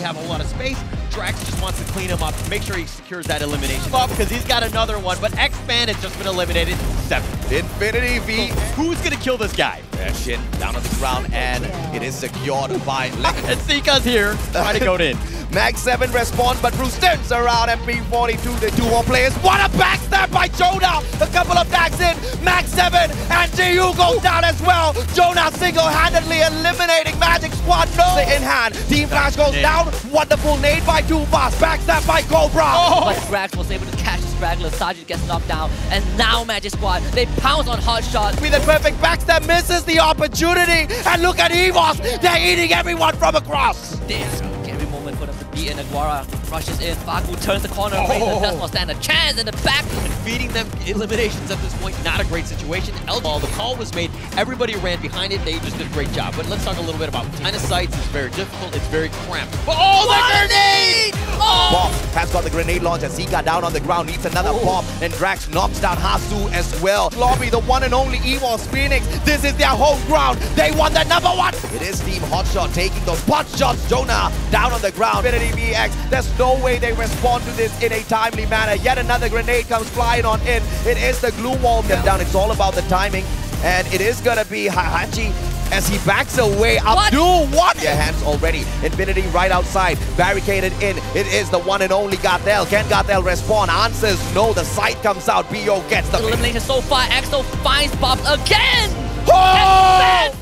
have a lot of space. Drax just wants to clean him up, make sure he secures that elimination up because he's got another one. But X-Man has just been eliminated. Seven. Infinity V. Who's gonna kill this guy? Shin down on the ground, and it is secured by Lemon. And Sika's here, trying to go in. Mag 7 responds, but Bruce turns around MP42. The two more players. What a backstab by Jonah! A couple of tags in. Mag 7 and GU goes down as well. Jonah single-handedly eliminating Magic Squad. No! In hand. Team Flash goes down. Wonderful nade by Too Fast. Backstab by Cobra. Oh! But Drax was able to catch the straggler, Sergeant gets knocked down, and now Magic Squad, they pounce on Hot Shot. With the perfect backstab, misses the opportunity. And look at EVOS. They're eating everyone from across. There's every moment for them to beat, and Aguara rushes in. Faku turns the corner, Oh. Razor does not stand a chance in the back. and feeding them eliminations at this point, not a great situation. Elball, the call was made, everybody ran behind it, they just did a great job. But let's talk a little bit about of sights. It's very difficult, it's very cramped. But oh, oh grenade! Has got the grenade launcher. Zika down on the ground, needs another pop. And Drax knocks down Hasu as well. Lobby, the one and only EVOS Phoenix. This is their home ground. They won the number one. It is Team Hotshot taking those butt shots. Jonah down on the ground. Infinity VX. There's no way they respond to this in a timely manner. Yet another grenade comes flying on in. It is the glue wall down. It's all about the timing. And it is gonna be Hahachi as he backs away. Abdul, what? Your hands already. Infinity right outside, barricaded in. It is the one and only Garthel. Can Garthel respond? Answers no. The sight comes out. BO gets the Elimination so far, Exo finds Bob again! Oh! And stays alive!